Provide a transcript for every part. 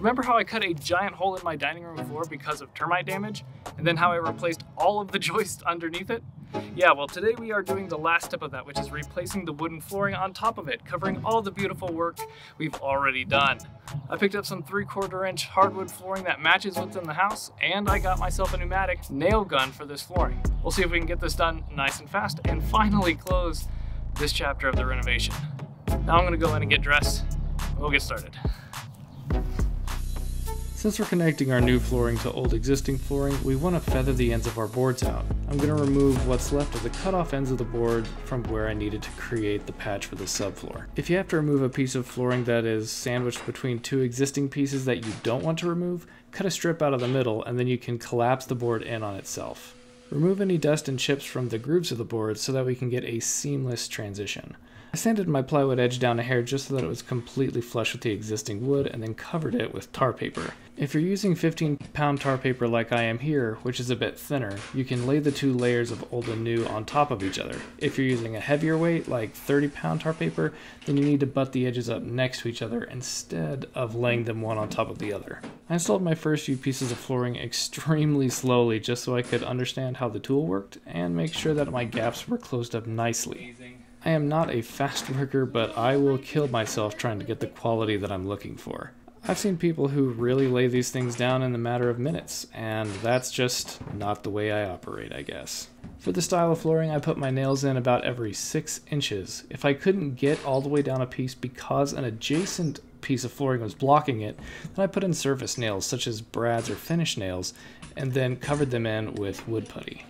Remember how I cut a giant hole in my dining room floor because of termite damage? And then how I replaced all of the joists underneath it? Yeah, well today we are doing the last step of that, which is replacing the wooden flooring on top of it, covering all the beautiful work we've already done. I picked up some 3 quarter inch hardwood flooring that matches what's in the house, and I got myself a pneumatic nail gun for this flooring. We'll see if we can get this done nice and fast and finally close this chapter of the renovation. Now I'm gonna go in and get dressed. We'll get started. Since we're connecting our new flooring to old existing flooring, we want to feather the ends of our boards out. I'm going to remove what's left of the cut off ends of the board from where I needed to create the patch for the subfloor. If you have to remove a piece of flooring that is sandwiched between two existing pieces that you don't want to remove, cut a strip out of the middle and then you can collapse the board in on itself. Remove any dust and chips from the grooves of the board so that we can get a seamless transition. I sanded my plywood edge down a hair just so that it was completely flush with the existing wood and then covered it with tar paper. If you're using 15 pound tar paper like I am here, which is a bit thinner, you can lay the two layers of old and new on top of each other. If you're using a heavier weight like 30 pound tar paper, then you need to butt the edges up next to each other instead of laying them one on top of the other. I installed my first few pieces of flooring extremely slowly just so I could understand how the tool worked and make sure that my gaps were closed up nicely. I am not a fast worker, but I will kill myself trying to get the quality that I'm looking for. I've seen people who really lay these things down in a matter of minutes, and that's just not the way I operate, I guess. For the style of flooring, I put my nails in about every 6 inches. If I couldn't get all the way down a piece because an adjacent piece of flooring was blocking it, then I put in surface nails such as brads or finish nails, and then covered them in with wood putty.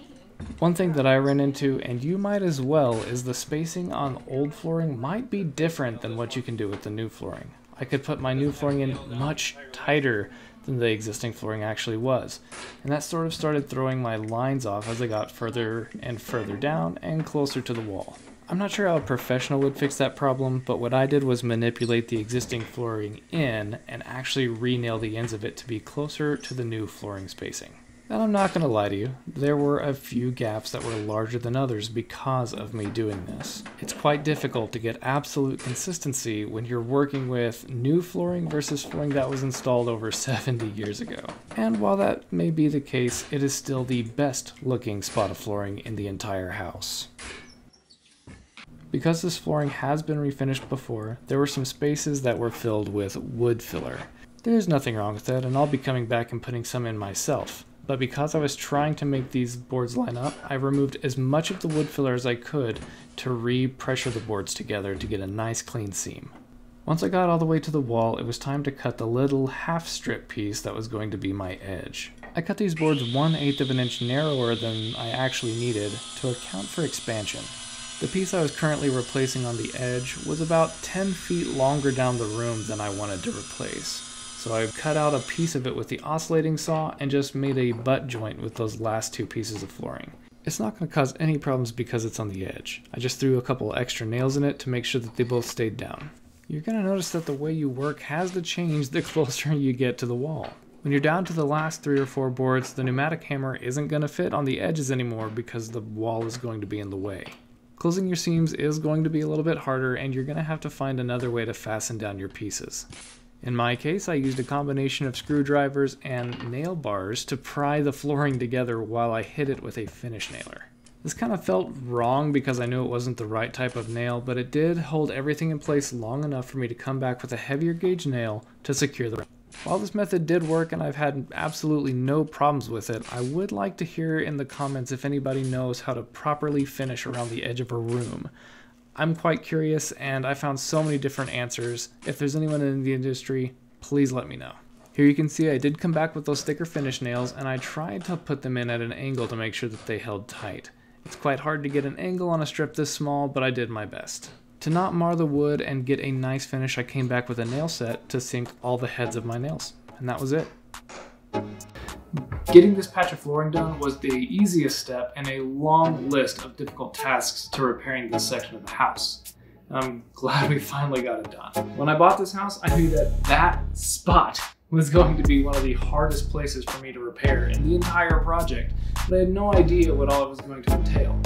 One thing that I ran into, and you might as well, is the spacing on old flooring might be different than what you can do with the new flooring. I could put my new flooring in much tighter than the existing flooring actually was, and that sort of started throwing my lines off as I got further and further down and closer to the wall. I'm not sure how a professional would fix that problem, but what I did was manipulate the existing flooring in and actually re-nail the ends of it to be closer to the new flooring spacing. And I'm not going to lie to you, there were a few gaps that were larger than others because of me doing this. It's quite difficult to get absolute consistency when you're working with new flooring versus flooring that was installed over 70 years ago. And while that may be the case, it is still the best looking spot of flooring in the entire house. Because this flooring has been refinished before, there were some spaces that were filled with wood filler. There's nothing wrong with that, and I'll be coming back and putting some in myself but because I was trying to make these boards line up, I removed as much of the wood filler as I could to re-pressure the boards together to get a nice clean seam. Once I got all the way to the wall, it was time to cut the little half strip piece that was going to be my edge. I cut these boards 1 8 of an inch narrower than I actually needed to account for expansion. The piece I was currently replacing on the edge was about 10 feet longer down the room than I wanted to replace. So I cut out a piece of it with the oscillating saw and just made a butt joint with those last two pieces of flooring. It's not going to cause any problems because it's on the edge. I just threw a couple extra nails in it to make sure that they both stayed down. You're going to notice that the way you work has to change the closer you get to the wall. When you're down to the last three or four boards, the pneumatic hammer isn't going to fit on the edges anymore because the wall is going to be in the way. Closing your seams is going to be a little bit harder and you're going to have to find another way to fasten down your pieces. In my case, I used a combination of screwdrivers and nail bars to pry the flooring together while I hit it with a finish nailer. This kind of felt wrong because I knew it wasn't the right type of nail, but it did hold everything in place long enough for me to come back with a heavier gauge nail to secure the while this method did work and I've had absolutely no problems with it, I would like to hear in the comments if anybody knows how to properly finish around the edge of a room. I'm quite curious and I found so many different answers. If there's anyone in the industry, please let me know. Here you can see I did come back with those thicker finish nails and I tried to put them in at an angle to make sure that they held tight. It's quite hard to get an angle on a strip this small, but I did my best. To not mar the wood and get a nice finish, I came back with a nail set to sink all the heads of my nails. And that was it. Getting this patch of flooring done was the easiest step in a long list of difficult tasks to repairing this section of the house. I'm glad we finally got it done. When I bought this house, I knew that that spot was going to be one of the hardest places for me to repair in the entire project, but I had no idea what all it was going to entail.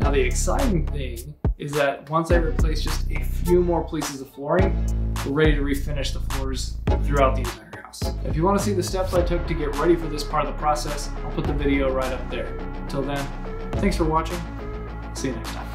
Now the exciting thing is that once I replace just a few more pieces of flooring, we're ready to refinish the floors throughout the entire house. If you want to see the steps I took to get ready for this part of the process, I'll put the video right up there. Until then, thanks for watching. See you next time.